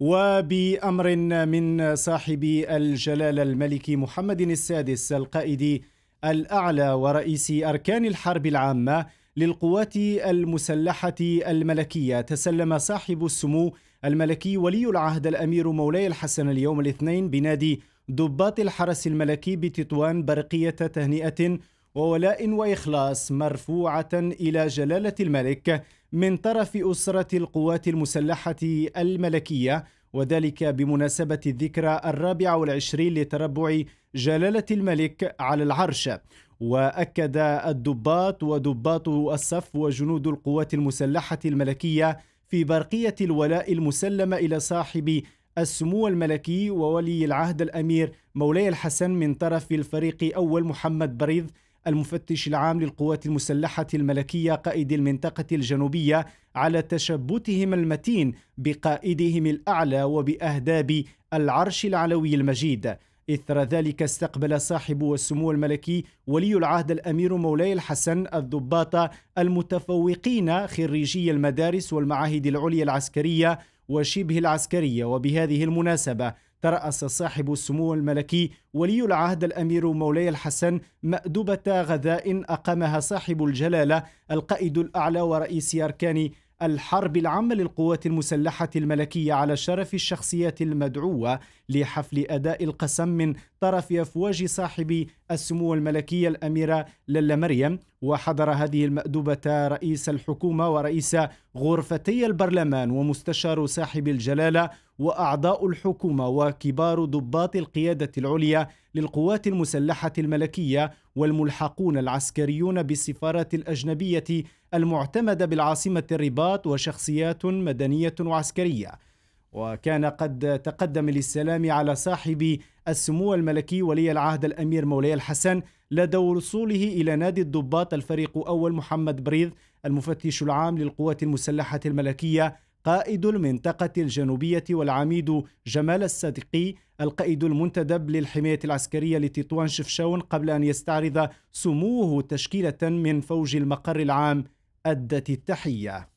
وبأمر من صاحب الجلالة الملكي محمد السادس القائد الأعلى ورئيس أركان الحرب العامة للقوات المسلحة الملكية تسلم صاحب السمو الملكي ولي العهد الأمير مولاي الحسن اليوم الاثنين بنادي ضباط الحرس الملكي بتطوان برقية تهنئة وولاء وإخلاص مرفوعة إلى جلالة الملك من طرف أسرة القوات المسلحة الملكية وذلك بمناسبة الذكرى الرابعة والعشرين لتربع جلالة الملك على العرش. وأكد الضباط وضباط الصف وجنود القوات المسلحة الملكية في برقية الولاء المسلمة إلى صاحب السمو الملكي وولي العهد الأمير مولاي الحسن من طرف الفريق أول محمد بريض المفتش العام للقوات المسلحة الملكية قائد المنطقة الجنوبية على تشبتهم المتين بقائدهم الأعلى وبأهداب العرش العلوي المجيد. إثر ذلك استقبل صاحب السمو الملكي ولي العهد الأمير مولاي الحسن الضباط المتفوقين خريجي المدارس والمعاهد العليا العسكرية وشبه العسكرية. وبهذه المناسبة ترأس صاحب السمو الملكي ولي العهد الأمير مولاي الحسن مأدبة غذاء أقامها صاحب الجلالة القائد الأعلى ورئيس أركان الحرب العامة للقوات المسلحة الملكية على شرف الشخصيات المدعوة لحفل أداء القسم من طرف أفواج صاحب السمو الملكي الأميرة للا مريم وحضر هذه المأدوبة رئيس الحكومة ورئيس غرفتي البرلمان ومستشار صاحب الجلالة وأعضاء الحكومة وكبار ضباط القيادة العليا للقوات المسلحة الملكية والملحقون العسكريون بالسفارات الأجنبية المعتمدة بالعاصمة الرباط وشخصيات مدنية وعسكرية. وكان قد تقدم للسلام على صاحب السمو الملكي ولي العهد الأمير مولاي الحسن لدى وصوله إلى نادي الضباط الفريق أول محمد بريض المفتش العام للقوات المسلحة الملكية قائد المنطقة الجنوبية والعميد جمال الصادقي القائد المنتدب للحماية العسكرية لتطوان شفشاون قبل أن يستعرض سموه تشكيلة من فوج المقر العام أدت التحية.